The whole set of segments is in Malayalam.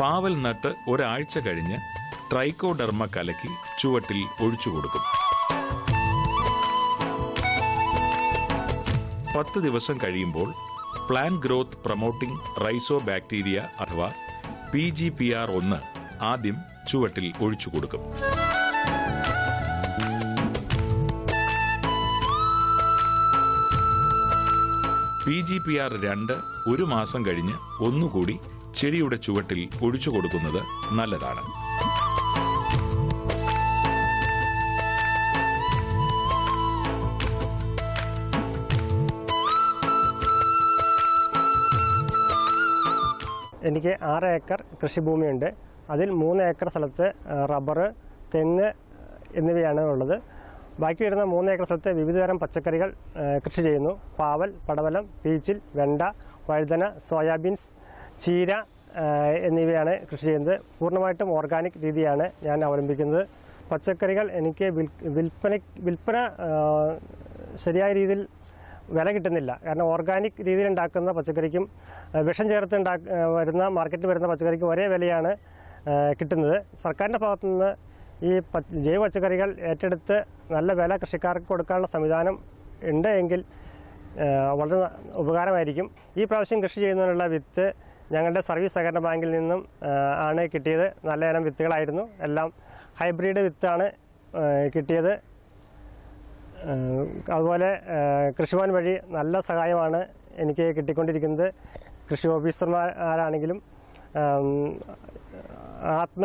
പാവൽ നട്ട് ഒരാഴ്ച കഴിഞ്ഞ് ട്രൈക്കോഡർമ കലക്കി ചുവട്ടിൽ ഒഴിച്ചു കൊടുക്കും. പത്ത് ദിവസം കഴിയുമ്പോൾ plant growth promoting rhizobacteria അഥവാ പി ജി പി ആർ ഒന്ന് ആദ്യം ചുവട്ടിൽ ഒഴിച്ചു കൊടുക്കും. പി ജി പി ആർ രണ്ട് ഒരു മാസം കഴിഞ്ഞ് ഒന്നുകൂടി ചെടിയുടെ ചുവട്ടിൽ ഒഴിച്ചു കൊടുക്കുന്നത് നല്ലതാണ്. എനിക്ക് ആറ് ഏക്കർ കൃഷിഭൂമിയുണ്ട്. അതിൽ മൂന്ന് ഏക്കർ സ്ഥലത്ത് റബ്ബർ തെങ്ങ് എന്നിവയാണ് ഉള്ളത്. ബാക്കി വരുന്ന മൂന്ന് ഏക്കർ സ്ഥലത്ത് വിവിധതരം പച്ചക്കറികൾ കൃഷി ചെയ്യുന്നു. പാവൽ പടവലം പീച്ചിൽ വെണ്ട വഴുതന സോയാബീൻസ് ചീര എന്നിവയാണ് കൃഷി ചെയ്യുന്നത്. പൂർണമായിട്ടും ഓർഗാനിക് രീതിയാണ് ഞാൻ അവലംബിക്കുന്നത്. പച്ചക്കറികൾ എനിക്ക് വിൽ- വിൽപ്പന വിൽപ്പന ശരിയായ രീതിയിൽ വില കിട്ടുന്നില്ല. കാരണം ഓർഗാനിക് രീതിയിൽ ഉണ്ടാക്കുന്ന പച്ചക്കറിക്കും വിഷം ചേർത്ത് വരുന്ന മാർക്കറ്റിൽ വരുന്ന പച്ചക്കറിക്കും ഒരേ വിലയാണ് കിട്ടുന്നത്. സർക്കാരിന്റെ ഭാഗത്തു നിന്ന് ഈ ജൈവ പച്ചക്കറികൾ ഏറ്റെടുത്ത് നല്ല വില കൃഷിക്കാർക്ക് കൊടുക്കാനുള്ള സംവിധാനം ഉണ്ട് എങ്കിൽ വളരെ ഉപകാരമായിരിക്കും. ഈ പ്രാവശ്യം കൃഷി ചെയ്യുന്നതിനുള്ള വിത്ത് ഞങ്ങളുടെ സർവീസ് സഹകരണ ബാങ്കിൽ നിന്നും ആണ് കിട്ടിയത്. നല്ല ഇനം വിത്തുകളായിരുന്നു. എല്ലാം ഹൈബ്രിഡ് വിത്താണ് കിട്ടിയത്. അതുപോലെ കൃഷിഭവൻ വഴി നല്ല സഹായമാണ് എനിക്ക് കിട്ടിക്കൊണ്ടിരിക്കുന്നത്. കൃഷി ഓഫീസർമാരാണെങ്കിലും ആത്മ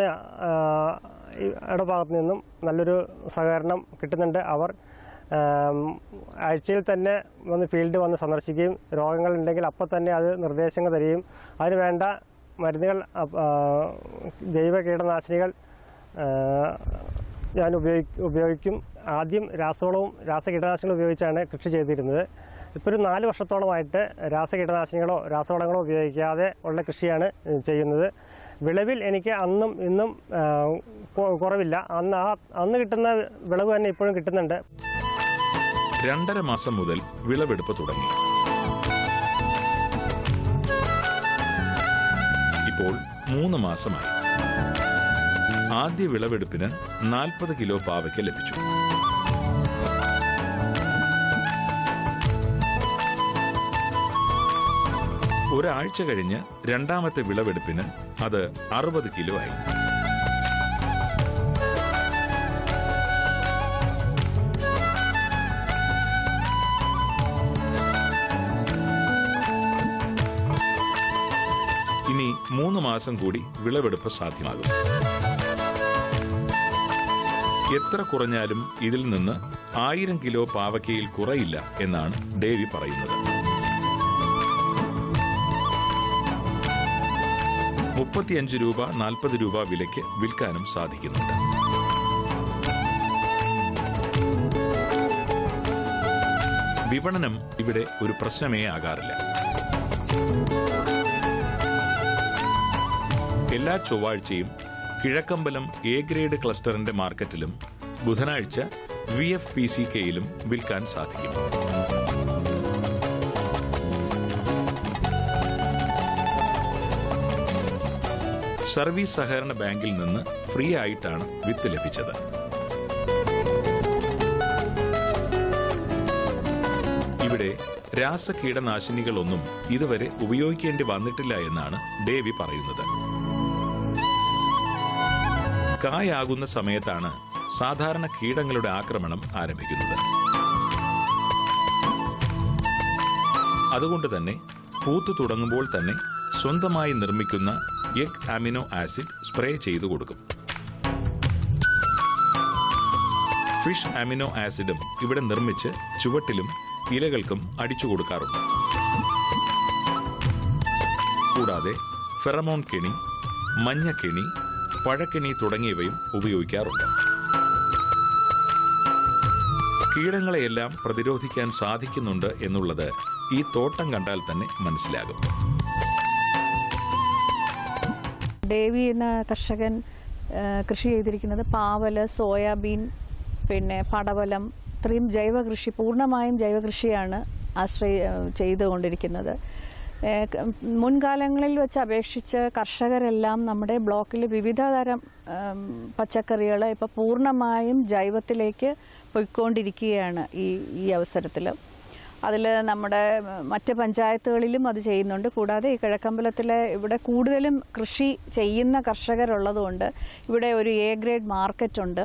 ഭാഗത്തു നിന്നും നല്ലൊരു സഹകരണം കിട്ടുന്നുണ്ട്. അവർ ആഴ്ചയിൽ തന്നെ വന്ന് ഫീൽഡ് വന്ന് സന്ദർശിക്കുകയും രോഗങ്ങൾ ഉണ്ടെങ്കിൽ അപ്പം തന്നെ അത് നിർദ്ദേശങ്ങൾ തരികയും അതിന് വേണ്ട മരുന്നുകൾ ജൈവ കീടനാശിനികൾ ഞാൻ ഉപയോഗി ഉപയോഗിക്കും. ആദ്യം രാസവളവും രാസകീടനാശിനികളും ഉപയോഗിച്ചാണ് കൃഷി ചെയ്തിരുന്നത്. ഇപ്പോൾ ഒരു നാല് വർഷത്തോളമായിട്ട് രാസകീടനാശിനികളോ രാസവളങ്ങളോ ഉപയോഗിക്കാതെ ഉള്ള കൃഷിയാണ് ചെയ്യുന്നത്. വിളവിൽ എനിക്ക് അന്നും ഇന്നും കുറവില്ല. അന്ന് ആ അന്ന് കിട്ടുന്ന വിളവ് തന്നെ ഇപ്പോഴും കിട്ടുന്നുണ്ട്. രണ്ടര മാസം മുതൽ വിളവെടുപ്പ് തുടങ്ങി. ഇപ്പോൾ മൂന്ന് മാസമായി. ആദ്യ വിളവെടുപ്പിന് നാൽപ്പത് കിലോ പാവയ്ക്ക് ലഭിച്ചു. ഒരാഴ്ച കഴിഞ്ഞ് രണ്ടാമത്തെ വിളവെടുപ്പിന് അത് അറുപത് കിലോ ആയി. മാസം കൂടി വിളവെടുപ്പ് സാധ്യമാകും. എത്ര കുറഞ്ഞാലും ഇതിൽ നിന്ന് ആയിരം കിലോ പാവയ്ക്കയിൽ കുറയില്ല എന്നാണ് ഡേവി പറയുന്നത്. മുപ്പത്തിയഞ്ച് രൂപ നാൽപ്പത് രൂപ വിലയ്ക്ക് വിൽക്കാനും സാധിക്കുന്നുണ്ട്. വിപണനം ഇവിടെ ഒരു പ്രശ്നമേ ആകാറില്ല. എല്ലാ ചൊവ്വാഴ്ചയും കിഴക്കമ്പലം എ ഗ്രേഡ് ക്ലസ്റ്ററിന്റെ മാർക്കറ്റിലും ബുധനാഴ്ച വി എഫ് പി സി കെയിലും വിൽക്കാൻ സാധിക്കും. സർവീസ് സഹകരണ ബാങ്കിൽ നിന്ന് ഫ്രീ ആയിട്ടാണ് വിത്ത് ലഭിച്ചത്. ഇവിടെ രാസ കീടനാശിനികളൊന്നും ഇതുവരെ ഉപയോഗിക്കേണ്ടി വന്നിട്ടില്ല എന്നാണ് ഡേവി പറയുന്നത്. കായാകുന്ന സമയത്താണ് സാധാരണ കീടങ്ങളുടെ ആക്രമണം ആരംഭിക്കുന്നത്. അതുകൊണ്ട് തന്നെ പൂത്തു തുടങ്ങുമ്പോൾ തന്നെ സ്വന്തമായി നിർമ്മിക്കുന്ന എഗ് അമിനോ ആസിഡ് സ്പ്രേ ചെയ്തു കൊടുക്കും. ഫിഷ് അമിനോ ആസിഡും ഇവിടെ നിർമ്മിച്ച് ചുവട്ടിലും ഇലകൾക്കും അടിച്ചു കൊടുക്കാറുണ്ട്. കൂടാതെ ഫെറമോൺ കെണി മഞ്ഞക്കെണി പഴക്കെണി തുടങ്ങിയവയും ഉപയോഗിക്കാറുണ്ട്. കീടങ്ങളെയെല്ലാം പ്രതിരോധിക്കാൻ സാധിക്കുന്നുണ്ട് എന്നുള്ളത് ഈ തോട്ടം കണ്ടാൽ തന്നെ മനസ്സിലാകും. ദേവി എന്ന കർഷകൻ കൃഷി ചെയ്തിരിക്കുന്നത് പാവൽ സോയാബീൻ പിന്നെ പടവലം ഇത്രയും ജൈവകൃഷി പൂർണമായും ജൈവകൃഷിയാണ് കൃഷിയാണ് ആശ്രയ ചെയ്തുകൊണ്ടിരിക്കുന്നത്. മുൻകാലങ്ങളിൽ വെച്ച് അപേക്ഷിച്ച് കർഷകരെല്ലാം നമ്മുടെ ബ്ലോക്കിൽ വിവിധ തരം പച്ചക്കറികൾ ഇപ്പോൾ പൂർണമായും ജൈവത്തിലേക്ക് പോയിക്കൊണ്ടിരിക്കുകയാണ് ഈ ഈ അവസരത്തിൽ അതിൽ നമ്മുടെ മറ്റ് പഞ്ചായത്തുകളിലും അത് ചെയ്യുന്നുണ്ട്. കൂടാതെ ഈ കിഴക്കമ്പലത്തിലെ ഇവിടെ കൂടുതലും കൃഷി ചെയ്യുന്ന കർഷകരുള്ളതുകൊണ്ട് ഇവിടെ ഒരു എ ഗ്രേഡ് മാർക്കറ്റുണ്ട്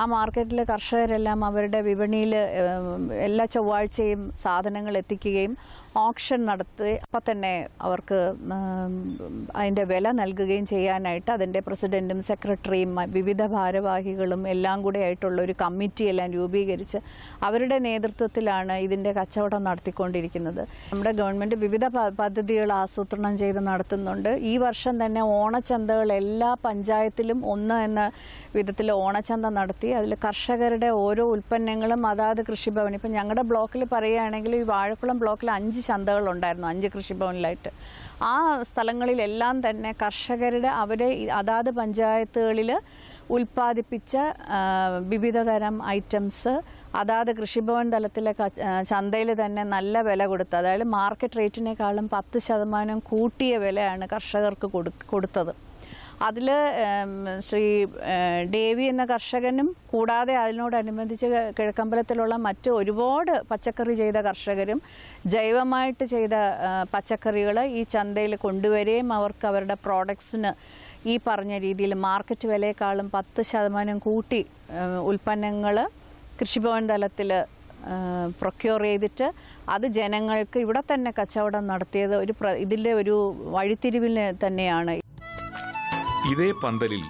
ആ മാർക്കറ്റിലെ കർഷകരെല്ലാം അവരുടെ വിപണിയിൽ എല്ലാ ചൊവ്വാഴ്ചയും സാധനങ്ങൾ എത്തിക്കുകയും ഓപ്ഷൻ നടത്തി അപ്പം തന്നെ അവർക്ക് അതിന്റെ വില നൽകുകയും ചെയ്യാനായിട്ട് അതിന്റെ പ്രസിഡന്റും സെക്രട്ടറിയും വിവിധ ഭാരവാഹികളും എല്ലാം കൂടെ ആയിട്ടുള്ള ഒരു കമ്മിറ്റിയെല്ലാം രൂപീകരിച്ച് അവരുടെ നേതൃത്വത്തിലാണ് ഇതിന്റെ കച്ചവടം നടത്തിക്കൊണ്ടിരിക്കുന്നത്. നമ്മുടെ ഗവൺമെന്റ് വിവിധ പദ്ധതികൾ ആസൂത്രണം ചെയ്ത് നടത്തുന്നുണ്ട്. ഈ വർഷം തന്നെ ഓണച്ചന്തകൾ എല്ലാ പഞ്ചായത്തിലും ഒന്ന് എന്ന വിധത്തിൽ ഓണച്ചന്ത നടത്തി അതിൽ കർഷകരുടെ ഓരോ ഉൽപ്പന്നങ്ങളും അതാത് കൃഷിഭവൻ ഇപ്പം ഞങ്ങളുടെ ബ്ലോക്കിൽ പറയുകയാണെങ്കിൽ ഈ വാഴക്കുളം ബ്ലോക്കിൽ അഞ്ച് ചന്തകളുണ്ടായിരുന്നു അഞ്ച് കൃഷിഭവനിലായിട്ട്. ആ സ്ഥലങ്ങളിലെല്ലാം തന്നെ കർഷകരുടെ അവരെ അതാത് പഞ്ചായത്തുകളിൽ ഉൽപ്പാദിപ്പിച്ച വിവിധതരം വിവിധ തരം ഐറ്റംസ് അതാത് കൃഷിഭവൻ തലത്തിലെ ചന്തയിൽ തന്നെ നല്ല വില കൊടുത്ത് അതായത് മാർക്കറ്റ് റേറ്റിനേക്കാളും പത്ത് ശതമാനം കൂട്ടിയ വിലയാണ് കർഷകർക്ക് കൊടു- കൊടുത്തത്. അതിൽ ശ്രീ ഡേവി എന്ന കർഷകനും കൂടാതെ അതിനോടനുബന്ധിച്ച് കിഴക്കമ്പലത്തിലുള്ള മറ്റ് ഒരുപാട് പച്ചക്കറി ചെയ്ത കർഷകരും ജൈവമായിട്ട് ചെയ്ത പച്ചക്കറികൾ ഈ ചന്തയിൽ കൊണ്ടുവരികയും അവർക്ക് അവരുടെ പ്രോഡക്ട്സിന് ഈ പറഞ്ഞ രീതിയിൽ മാർക്കറ്റ് വിലയേക്കാളും പത്ത് ശതമാനം കൂട്ടി ഉൽപ്പന്നങ്ങൾ കൃഷിഭവൻ തലത്തിൽ പ്രൊക്യൂർ ചെയ്തിട്ട് അത് ജനങ്ങൾക്ക് ഇവിടെ തന്നെ കച്ചവടം നടത്തിയത് ഒരു ഇതിന്റെ ഒരു വഴിത്തിരിവിൽ തന്നെയാണ്. ഇതേ പന്തലിൽ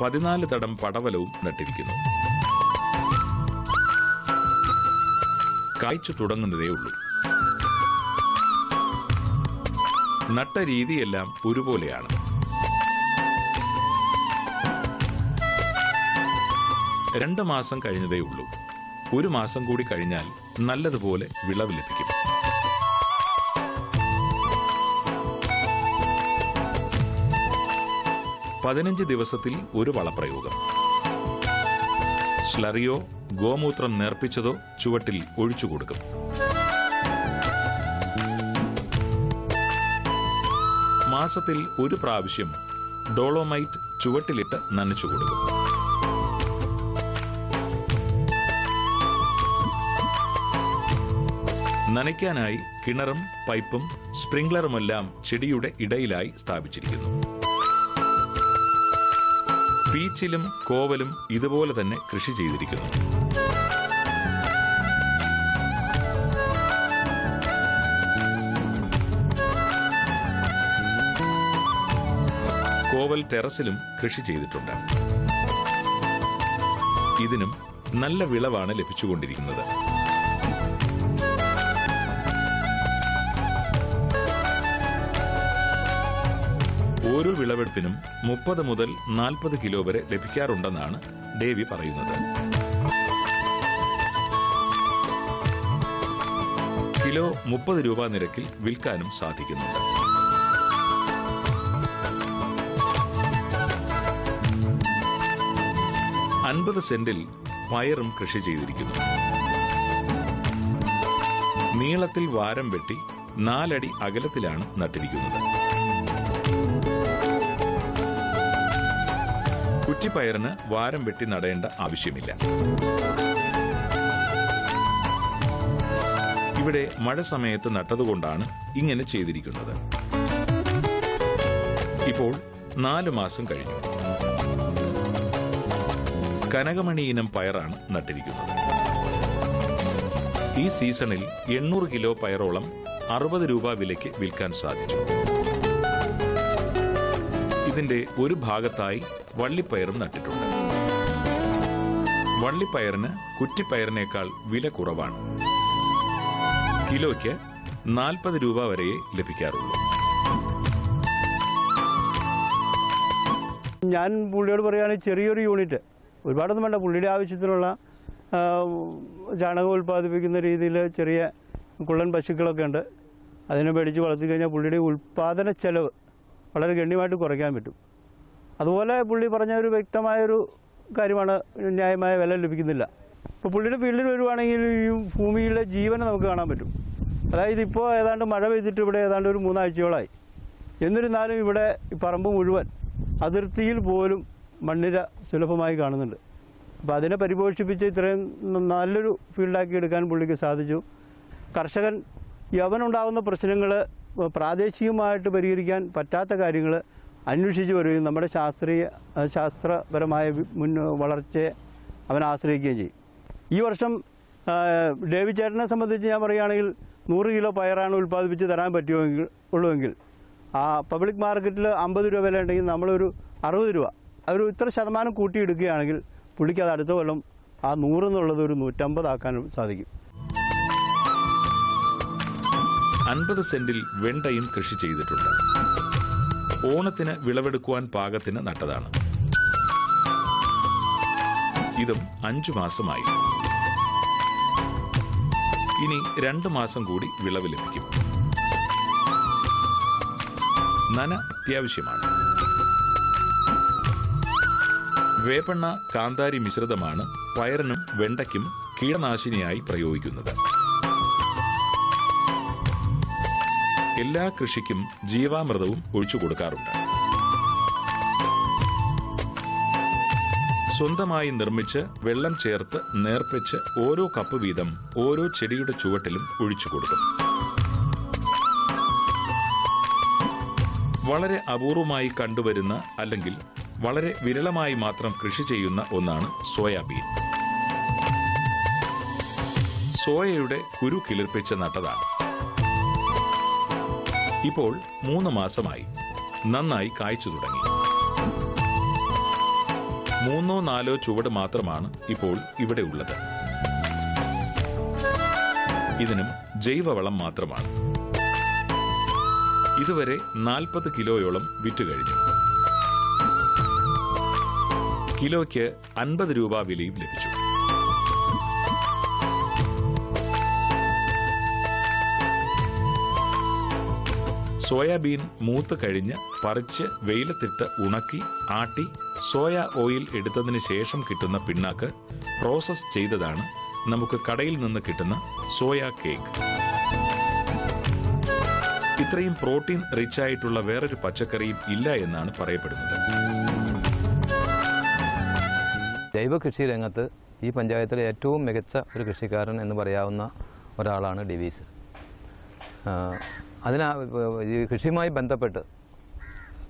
പതിനാല് തടം പടവലവും നട്ടിരിക്കുന്നു. കായ്ച്ചു തുടങ്ങുന്നതേ ഉള്ളൂ. നട്ട രീതിയെല്ലാം ഒരുപോലെയാണ്. രണ്ട് മാസം കഴിഞ്ഞതേ ഉള്ളൂ. ഒരു മാസം കൂടി കഴിഞ്ഞാൽ നല്ലതുപോലെ വിളവ് ലഭിക്കും. പതിനഞ്ച് ദിവസത്തിൽ ഒരു വളപ്രയോഗം. സ്ലറിയോ ഗോമൂത്രം നേർപ്പിച്ചതോ ചുവട്ടിൽ ഒഴിച്ചു കൊടുക്കും. മാസത്തിൽ ഒരു പ്രാവശ്യം ഡോളോമൈറ്റ് ചുവട്ടിലിട്ട് നനച്ചു കൊടുക്കും. നനയ്ക്കാനായി കിണറും പൈപ്പും സ്പ്രിംഗ്ലറുമെല്ലാം ചെടിയുടെ ഇടയിലായി സ്ഥാപിച്ചിരിക്കുന്നു. പീച്ചിലും കോവലും ഇതുപോലെ തന്നെ കൃഷി ചെയ്തിരിക്കുന്നു. കോവൽ ടെറസിലും കൃഷി ചെയ്തിട്ടുണ്ട്. ഇതിനും നല്ല വിളവാണ് ലഭിച്ചുകൊണ്ടിരിക്കുന്നത്. ഓരോ വിളവെടുപ്പിനും മുപ്പത് മുതൽ നാൽപ്പത് കിലോ വരെ ലഭിക്കാറുണ്ടെന്നാണ് ഡേവി പറയുന്നത്. കിലോ മുപ്പത് രൂപ നിരക്കിൽ വിൽക്കാനും സാധിക്കുന്നുണ്ട്. അൻപത് സെന്റിൽ പയറും കൃഷി ചെയ്തിരിക്കുന്നു. നീളത്തിൽ വാരം വെട്ടി നാലടി അകലത്തിലാണ് നട്ടിരിക്കുന്നത്. കുറ്റിപ്പയറിന് വാരം വെട്ടി നടേണ്ട ആവശ്യമില്ല. ഇവിടെ മഴ സമയത്ത് നട്ടതുകൊണ്ടാണ് ഇങ്ങനെ ചെയ്തിരിക്കുന്നത്. ഇപ്പോൾ നാല് മാസം കഴിഞ്ഞു. കനകമണി ഇനം പയറാണ് നട്ടിരിക്കുന്നത്. ഈ സീസണിൽ എണ്ണൂറ് കിലോ പയറോളം അറുപത് രൂപ വിലയ്ക്ക് വിൽക്കാൻ സാധിച്ചു. ഇതിന്റെ ഒരു ഭാഗത്തായി വള്ളിപ്പയറും നട്ടിട്ടുണ്ട്. വള്ളിപ്പയറിന് കുറ്റിപ്പയറിനേക്കാൾ വില കുറവാണ്. കിലോയ്ക്ക് നാൽപ്പത് രൂപ വരെയേ ലഭിക്കാറുള്ളൂ. ഞാൻ പുള്ളിയോട് പറയുകയാണെങ്കിൽ ചെറിയൊരു യൂണിറ്റ്. ഒരുപാടൊന്നും വേണ്ട പുള്ളിയുടെ ആവശ്യത്തിനുള്ള ചാണകം ഉൽപ്പാദിപ്പിക്കുന്ന രീതിയിൽ ചെറിയ കുള്ളൻ പശുക്കളൊക്കെ ഉണ്ട്. അതിനെ മേടിച്ച് വളർത്തി കഴിഞ്ഞാൽ പുള്ളിയുടെ ഉൽപ്പാദന ചെലവ് വളരെ ഗണ്യമായിട്ട് കുറയ്ക്കാൻ പറ്റും. അതുപോലെ പുള്ളി പറഞ്ഞ ഒരു വ്യക്തമായൊരു കാര്യമാണ് ന്യായമായ വില ലഭിക്കുന്നില്ല. ഇപ്പോൾ പുള്ളിയുടെ ഫീൽഡിൽ വരുവാണെങ്കിൽ ഈ ഭൂമിയിലെ ജീവനെ നമുക്ക് കാണാൻ പറ്റും. അതായത് ഇപ്പോൾ ഏതാണ്ട് മഴ പെയ്തിട്ട് ഇവിടെ ഏതാണ്ട് ഒരു മൂന്നാഴ്ചയോളായി. എന്നിരുന്നാലും ഇവിടെ പറമ്പ് മുഴുവൻ അതിർത്തിയിൽ പോലും മണ്ണിര സുലഭമായി കാണുന്നുണ്ട്. അപ്പോൾ അതിനെ പരിപോഷിപ്പിച്ച് ഇത്രയും നല്ലൊരു ഫീൽഡാക്കി എടുക്കാൻ പുള്ളിക്ക് സാധിച്ചു. കർഷകൻ യവനുണ്ടാകുന്ന പ്രശ്നങ്ങൾ പ്രാദേശികമായിട്ട് പരിഹരിക്കാൻ പറ്റാത്ത കാര്യങ്ങൾ അന്വേഷിച്ച് വരികയും നമ്മുടെ ശാസ്ത്രീയ ശാസ്ത്രപരമായ മുൻ വളർച്ചയെ അവൻ ആശ്രയിക്കുകയും ചെയ്യും. ഈ വർഷം ഡേവി ചേട്ടനെ സംബന്ധിച്ച് ഞാൻ പറയുകയാണെങ്കിൽ നൂറ് കിലോ പയറാണ് ഉൽപ്പാദിപ്പിച്ച് തരാൻ പറ്റുമെങ്കിൽ ഉള്ളുവെങ്കിൽ. ആ പബ്ലിക് മാർക്കറ്റിൽ അമ്പത് രൂപ വില ഉണ്ടെങ്കിൽ നമ്മളൊരു അറുപത് രൂപ. ഒരു ഇത്ര ശതമാനം കൂട്ടിയെടുക്കുകയാണെങ്കിൽ പുള്ളിക്ക് അത് അടുത്ത കൊല്ലം ആ നൂറ് എന്നുള്ളത് ഒരു നൂറ്റമ്പതാക്കാനും സാധിക്കും. അൻപത് സെന്റിൽ വെണ്ടയും കൃഷി ചെയ്തിട്ടുണ്ട്. ഓണത്തിന് വിളവെടുക്കുവാൻ പാകത്തിന് നട്ടതാണ്. ഇതും അഞ്ചു മാസമായി. ഇനി രണ്ടു മാസം കൂടി വിളവ് ലഭിക്കും. നന അത്യാവശ്യമാണ്. വേപ്പെണ്ണ കാന്താരി മിശ്രിതമാണ് പയറിനും വെണ്ടയ്ക്കും കീടനാശിനിയായി പ്രയോഗിക്കുന്നത്. എല്ലാ കൃഷിക്കും ജീവാമൃതവും ഒഴിച്ചു കൊടുക്കാറുണ്ട്. സ്വന്തമായി നിർമ്മിച്ച് വെള്ളം ചേർത്ത് നേർപ്പിച്ച് ഓരോ കപ്പ് വീതം ഓരോ ചെടിയുടെ ചുവട്ടിലും ഒഴിച്ചു കൊടുക്കും. വളരെ അപൂർവമായി കണ്ടുവരുന്ന അല്ലെങ്കിൽ വളരെ വിരളമായി മാത്രം കൃഷി ചെയ്യുന്ന ഒന്നാണ് സോയാബീൻ. സോയയുടെ കുരു കിളിർപ്പിച്ച് നട്ടതാണ്. ഇപ്പോൾ മൂന്ന് മാസമായി നന്നായി കായ്ച്ചു തുടങ്ങി. മൂന്നോ നാലോ ചുവട് മാത്രമാണ് ഇപ്പോൾ ഇവിടെ ഉള്ളത്. ഇതിനും ജൈവവളം മാത്രമാണ്. ഇതുവരെ നാൽപ്പത് കിലോയോളം വിറ്റ് കഴിഞ്ഞു. കിലോയ്ക്ക് അൻപത് രൂപ വിലയും ലഭിച്ചു. സോയാബീൻ മൂത്ത് കഴിഞ്ഞ് പറിച്ച് വെയിലത്തിട്ട് ഉണക്കി ആട്ടി സോയ ഓയിൽ എടുത്തതിന് ശേഷം കിട്ടുന്ന പിണ്ണാക്ക് പ്രോസസ് ചെയ്തതാണ് നമുക്ക് കടയിൽ നിന്ന് കിട്ടുന്ന സോയ കേക്ക്. ഇത്രയും പ്രോട്ടീൻ റിച്ച് ആയിട്ടുള്ള വേറൊരു പച്ചക്കറിയും ഇല്ല എന്നാണ് പറയപ്പെടുന്നത്. ജൈവ കൃഷി രംഗത്ത് ഈ പഞ്ചായത്തിലെ ഏറ്റവും മികച്ച ഒരു കൃഷിക്കാരൻ എന്ന് പറയാവുന്ന ഒരാളാണ് ഡിവീസ്. അതിനാ ഈ കൃഷിയുമായി ബന്ധപ്പെട്ട്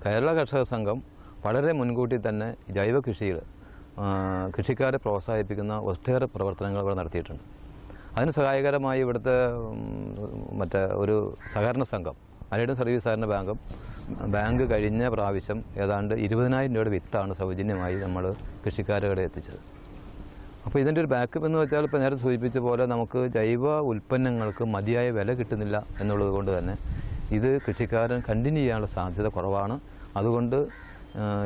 കേരള കർഷക സംഘം വളരെ മുൻകൂട്ടി തന്നെ ജൈവ കൃഷിയിൽ കൃഷിക്കാരെ പ്രോത്സാഹിപ്പിക്കുന്ന ഒട്ടേറെ പ്രവർത്തനങ്ങൾ ഇവിടെ നടത്തിയിട്ടുണ്ട്. അതിന് സഹായകരമായി ഇവിടുത്തെ മറ്റേ ഒരു സഹകരണ സംഘം മലയാളം സർവീസ് സഹകരണ ബാങ്കും ബാങ്ക് കഴിഞ്ഞ പ്രാവശ്യം ഏതാണ്ട് ഇരുപതിനായിരം രൂപയുടെ വിത്താണ് സൗജന്യമായി നമ്മൾ കൃഷിക്കാരുടെ എത്തിച്ചത്. അപ്പോൾ ഇതിന്റെ ഒരു ബാക്കപ്പ് എന്ന് വെച്ചാൽ ഇപ്പോൾ നേരത്തെ സൂചിപ്പിച്ച പോലെ നമുക്ക് ജൈവ ഉൽപ്പന്നങ്ങൾക്ക് മതിയായ വില കിട്ടുന്നില്ല എന്നുള്ളത് കൊണ്ട് തന്നെ ഇത് കൃഷിക്കാരൻ കണ്ടിന്യൂ ചെയ്യാനുള്ള സാധ്യത കുറവാണ്. അതുകൊണ്ട്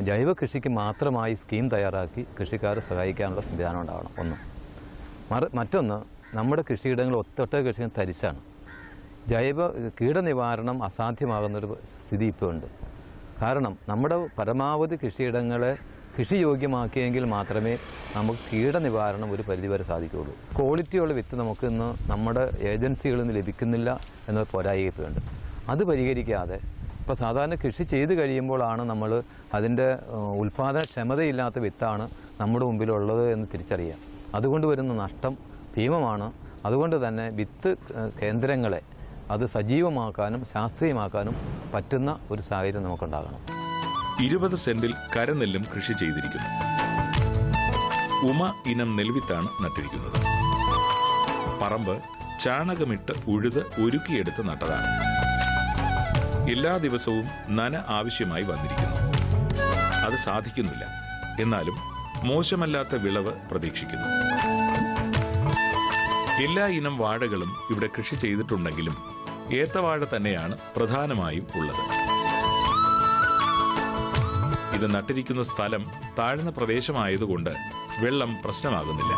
ജൈവ കൃഷിക്ക് മാത്രമായി സ്കീം തയ്യാറാക്കി കൃഷിക്കാരെ സഹായിക്കാനുള്ള സംവിധാനം ഉണ്ടാവണം. ഒന്ന്. മറ്റൊന്ന് നമ്മുടെ കൃഷിയിടങ്ങൾ ഒത്തൊട്ട കൃഷി തരിച്ചാണ്. ജൈവ കീടനിവാരണം അസാധ്യമാകുന്നൊരു സ്ഥിതി ഇപ്പോൾ ഉണ്ട്. കാരണം നമ്മുടെ പരമാവധി കൃഷിയിടങ്ങളെ കൃഷിയോഗ്യമാക്കിയെങ്കിൽ മാത്രമേ നമുക്ക് കീടനിവാരണം ഒരു പരിധിവരെ സാധിക്കുകയുള്ളൂ. ക്വാളിറ്റിയുള്ള വിത്ത് നമുക്ക് ഇന്ന് നമ്മുടെ ഏജൻസികളിൽ നിന്ന് ലഭിക്കുന്നില്ല എന്ന പോരായ്മയുണ്ട് അത് പരിഹരിക്കാതെ ഇപ്പോൾ സാധാരണ കൃഷി ചെയ്ത് കഴിയുമ്പോഴാണ് നമ്മൾ അതിന്റെ ഉൽപ്പാദനക്ഷമതയില്ലാത്ത വിത്താണ് നമ്മുടെ മുമ്പിലുള്ളത് എന്ന് തിരിച്ചറിയാം അതുകൊണ്ട് വരുന്ന നഷ്ടം ഭീമമാണ്. അതുകൊണ്ട് തന്നെ വിത്ത് കേന്ദ്രങ്ങളെ അത് സജീവമാക്കാനും ശാസ്ത്രീയമാക്കാനും പറ്റുന്ന ഒരു സാഹചര്യം നമുക്കുണ്ടാകണം. ഇരുപത് സെന്റിൽ കരനെല്ലും കൃഷി ചെയ്തിരിക്കുന്നു. ഉമ ഇനം നെൽവിത്താണ് നട്ടിരിക്കുന്നത്. പറമ്പ് ചാണകമിട്ട് ഉഴുത് ഒരുക്കിയെടുത്ത് നട്ടതാണ്. എല്ലാ ദിവസവും നന ആവശ്യമായി വന്നിരിക്കുന്നു. അത് സാധിക്കുന്നില്ല. എന്നാലും മോശമല്ലാത്ത വിളവ് പ്രതീക്ഷിക്കുന്നു. എല്ലാ ഇനം വാഴകളും ഇവിടെ കൃഷി ചെയ്തിട്ടുണ്ടെങ്കിലും ഏത്തവാഴ തന്നെയാണ് പ്രധാനമായും ഉള്ളത്. ഇത് നട്ടിരിക്കുന്ന സ്ഥലം താഴ്ന്ന പ്രദേശമായതുകൊണ്ട് വെള്ളം പ്രശ്നമാകുന്നില്ല.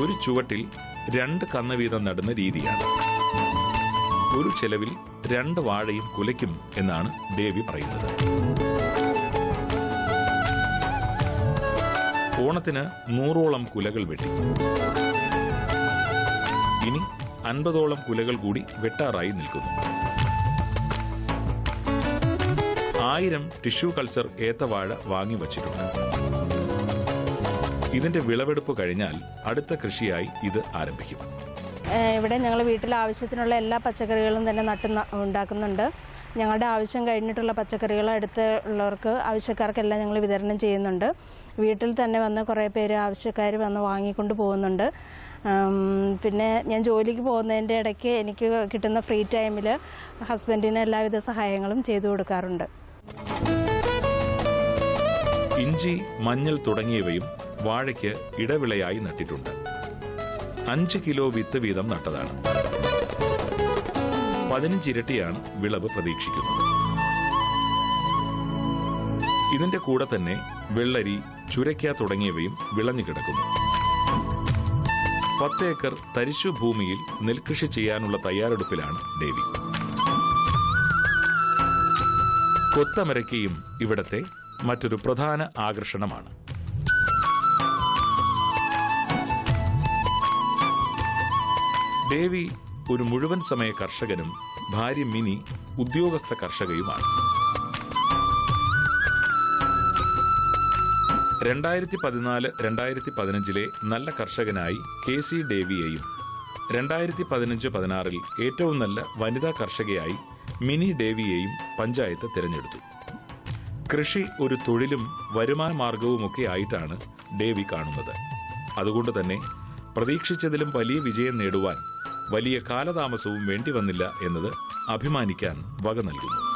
ഒരു ചുവട്ടിൽ രണ്ട് കന്ന് വീതം നടുന്ന രീതിയാണ്. ഒരു ചെലവിൽ രണ്ട് വാഴയും കുലയ്ക്കും എന്നാണ് ദേവി പറയുന്നത്. ഓണത്തിന് നൂറോളം കുലകൾ വെട്ടി. ഇനി അൻപതോളം കുലകൾ കൂടി വെട്ടാറായി നിൽക്കുന്നു. ആയിരം ടിഷ്യൂ കൾച്ചർ ഏത്തവാഴ വാങ്ങി വച്ചിട്ടുണ്ട്. ഇതിന്റെ വിളവെടുപ്പ് കഴിഞ്ഞാൽ അടുത്ത കൃഷിയായി ഇത് ആരംഭിക്കും. ഇവിടെ ഞങ്ങൾ വീട്ടിൽ ആവശ്യത്തിനുള്ള എല്ലാ പച്ചക്കറികളും തന്നെ നട്ട് ഉണ്ടാക്കുന്നുണ്ട്. ഞങ്ങളുടെ ആവശ്യം കഴിഞ്ഞിട്ടുള്ള പച്ചക്കറികൾ അടുത്ത് ഉള്ളവർക്ക് ആവശ്യക്കാർക്കെല്ലാം ഞങ്ങൾ വിതരണം ചെയ്യുന്നുണ്ട്. വീട്ടിൽ തന്നെ വന്ന് കുറേ പേര് ആവശ്യക്കാർ വന്ന് വാങ്ങിക്കൊണ്ട് പോകുന്നുണ്ട്. പിന്നെ ഞാൻ ജോലിക്ക് പോകുന്നതിന്റെ ഇടയ്ക്ക് എനിക്ക് കിട്ടുന്ന ഫ്രീ ടൈമിൽ ഹസ്ബൻഡിന് എല്ലാവിധ സഹായങ്ങളും ചെയ്തു കൊടുക്കാറുണ്ട്. ഇഞ്ചി മഞ്ഞൾ തുടങ്ങിയവയും വാഴയ്ക്ക് ഇടവിളയായി നട്ടിട്ടുണ്ട്. അഞ്ച് കിലോ വിത്ത് വീതം നട്ടതാണ്. പതിനഞ്ചിരട്ടിയാണ് വിളവ് പ്രതീക്ഷിക്കുന്നത്. ഇതിന്റെ കൂടെ തന്നെ വെള്ളരി ചുരയ്ക്ക തുടങ്ങിയവയും വിളഞ്ഞു കിടക്കുന്നു. പത്ത് ഏക്കർ തരിശു ഭൂമിയിൽ നെൽകൃഷി ചെയ്യാനുള്ള തയ്യാറെടുപ്പിലാണ് ദേവി കൊത്തമരക്കയും ഇവിടത്തെ മറ്റൊരു പ്രധാന ആകർഷണമാണ്. ദേവി ഒരു മുഴുവൻ സമയ കർഷകനും ഭാര്യ മിനി ഉദ്യോഗസ്ഥ കർഷകയുമാണ്. രണ്ടായിരത്തി പതിനാല് രണ്ടായിരത്തി പതിനഞ്ചിലെ നല്ല കർഷകനായി കെ സി ഡേവിയെയും രണ്ടായിരത്തി പതിനഞ്ച് പതിനാറിൽ ഏറ്റവും നല്ല വനിതാ കർഷകയായി മിനി ഡേവിയെയും പഞ്ചായത്ത് തിരഞ്ഞെടുത്തു. കൃഷി ഒരു തൊഴിലും വരുമാന മാർഗവുമൊക്കെ ആയിട്ടാണ് ഡേവി കാണുന്നത്. അതുകൊണ്ട് തന്നെ പ്രതീക്ഷിച്ചതിലും വലിയ വിജയം നേടുവാൻ വലിയ കാലതാമസവും വേണ്ടിവന്നില്ല എന്നത് അഭിമാനിക്കാൻ വക നൽകുന്നു.